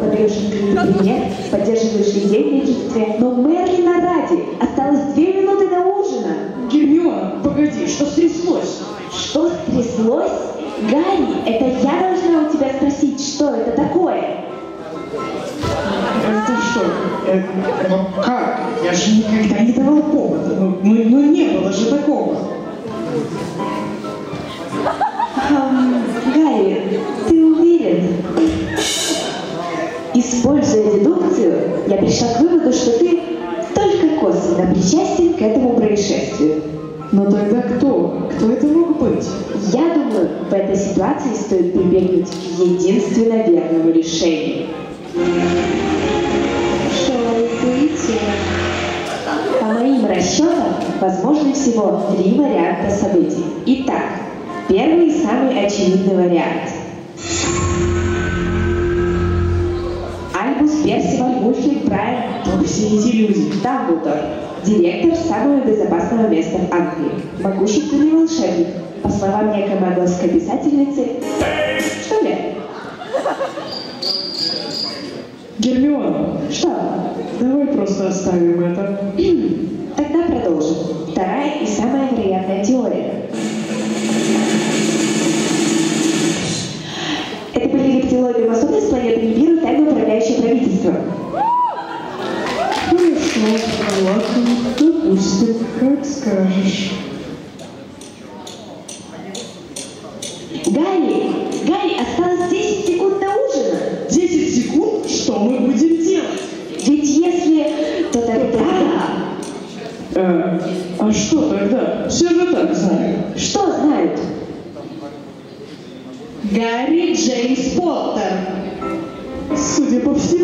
подаешь искренний пример, поддерживаешь людей в меньшинстве. Но Мерлина ради, осталось две минуты до ужина. Гермиона, погоди, что стряслось? Что стряслось? Гарри, это я должна у тебя спросить, что это такое? Это что? Ну как? Я же никогда не давал повода. Ну, ну, ну не было же такого. Используя дедукцию, я пришла к выводу, что ты только косвенно причастен к этому происшествию. Но тогда кто? Кто это мог быть? Я думаю, в этой ситуации стоит прибегнуть к единственно верному решению. По моим расчетам, возможны всего три варианта событий. Итак, первый и самый очевидный вариант. Альбус Персиваль Вульфрид Брайан, Кто все эти люди? Дамблдор, директор самого безопасного места в Англии, могущественный волшебник, по словам некой магловской писательницы, что ли? Гермиона, Что? давай просто оставим это. Масоны с планеты Нибиру, тайно управляющее правительство. Хорошо, ладно, допустим, как скажешь. Гарри! Гарри, осталось 10 секунд до ужина! 10 секунд? Что мы будем делать? Ведь если, то тогда... Э, а что тогда? Все же так знают. Что знают? Гарри Джеймс 己不批